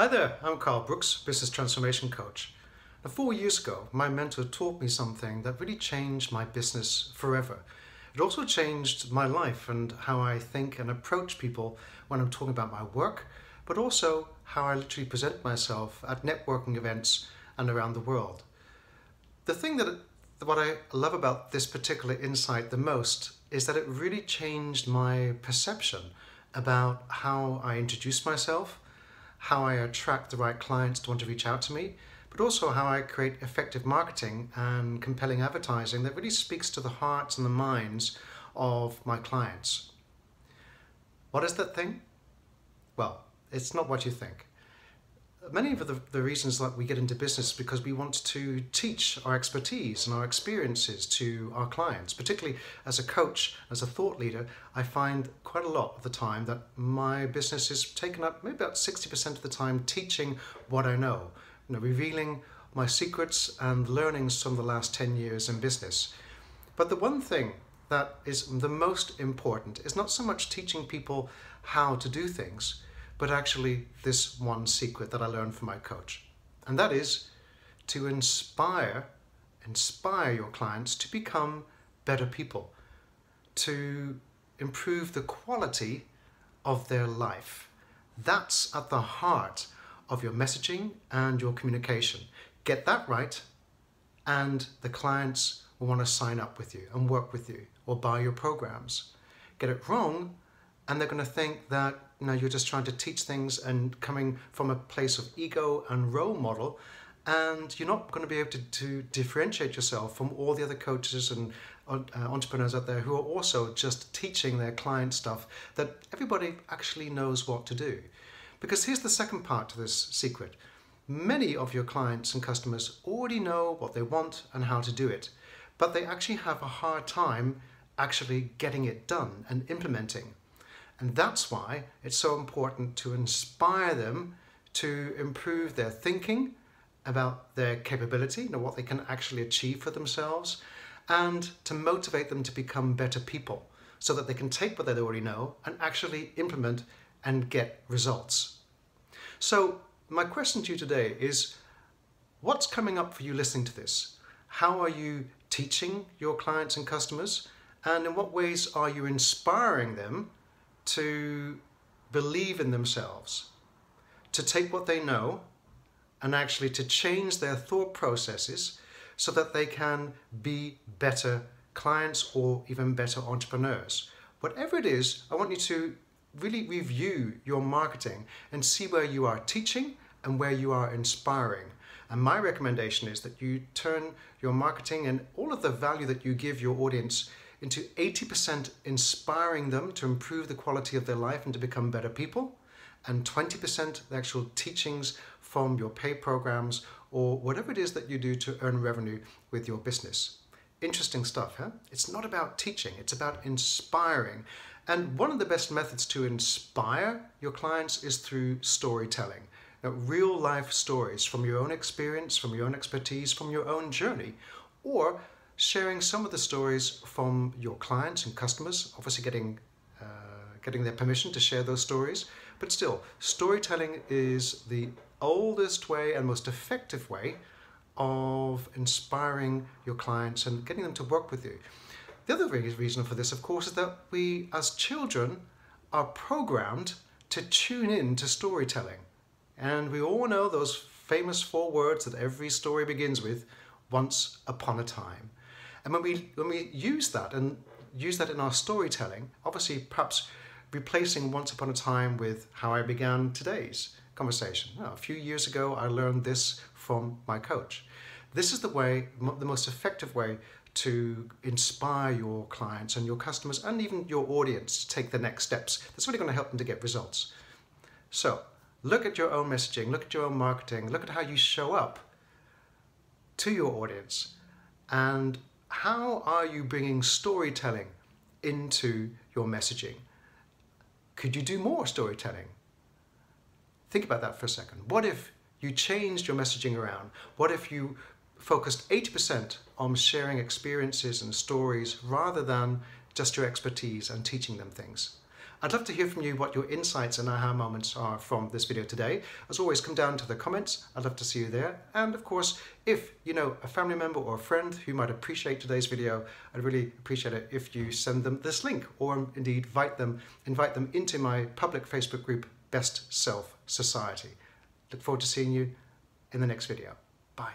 Hi there, I'm Carl Brooks, Business Transformation Coach. Now, four years ago, my mentor taught me something that really changed my business forever. It also changed my life and how I think and approach people when I'm talking about my work, but also how I literally present myself at networking events and around the world. The thing that what I love about this particular insight the most is that it really changed my perception about how I introduce myself how I attract the right clients to want to reach out to me, but also how I create effective marketing and compelling advertising that really speaks to the hearts and the minds of my clients. What is that thing? Well, it's not what you think many of the, the reasons that we get into business because we want to teach our expertise and our experiences to our clients. Particularly as a coach, as a thought leader, I find quite a lot of the time that my business is taken up maybe about 60% of the time teaching what I know, you know, revealing my secrets and learnings from the last 10 years in business. But the one thing that is the most important is not so much teaching people how to do things, but actually this one secret that I learned from my coach. And that is to inspire, inspire your clients to become better people, to improve the quality of their life. That's at the heart of your messaging and your communication. Get that right, and the clients will want to sign up with you and work with you or buy your programs. Get it wrong, and they're going to think that know, you're just trying to teach things and coming from a place of ego and role model and you're not going to be able to, to differentiate yourself from all the other coaches and uh, entrepreneurs out there who are also just teaching their client stuff that everybody actually knows what to do. Because here's the second part to this secret. Many of your clients and customers already know what they want and how to do it, but they actually have a hard time actually getting it done and implementing. And that's why it's so important to inspire them to improve their thinking about their capability, you know, what they can actually achieve for themselves, and to motivate them to become better people so that they can take what they already know and actually implement and get results. So my question to you today is, what's coming up for you listening to this? How are you teaching your clients and customers? And in what ways are you inspiring them to believe in themselves, to take what they know and actually to change their thought processes so that they can be better clients or even better entrepreneurs. Whatever it is, I want you to really review your marketing and see where you are teaching and where you are inspiring. And my recommendation is that you turn your marketing and all of the value that you give your audience into 80% inspiring them to improve the quality of their life and to become better people, and 20% the actual teachings from your paid programs or whatever it is that you do to earn revenue with your business. Interesting stuff, huh? It's not about teaching, it's about inspiring. And one of the best methods to inspire your clients is through storytelling. Now, real life stories from your own experience, from your own expertise, from your own journey, or sharing some of the stories from your clients and customers, obviously getting, uh, getting their permission to share those stories. But still, storytelling is the oldest way and most effective way of inspiring your clients and getting them to work with you. The other reason for this, of course, is that we as children are programmed to tune in to storytelling. And we all know those famous four words that every story begins with once upon a time. And when we, when we use that and use that in our storytelling, obviously perhaps replacing once upon a time with how I began today's conversation. Now, a few years ago, I learned this from my coach. This is the way, the most effective way to inspire your clients and your customers and even your audience to take the next steps. That's really going to help them to get results. So look at your own messaging, look at your own marketing, look at how you show up to your audience and how are you bringing storytelling into your messaging? Could you do more storytelling? Think about that for a second. What if you changed your messaging around? What if you focused 80% on sharing experiences and stories rather than just your expertise and teaching them things? I'd love to hear from you what your insights and aha moments are from this video today. As always, come down to the comments. I'd love to see you there. And of course, if you know a family member or a friend who might appreciate today's video, I'd really appreciate it if you send them this link or um, indeed invite them, invite them into my public Facebook group, Best Self Society. Look forward to seeing you in the next video. Bye.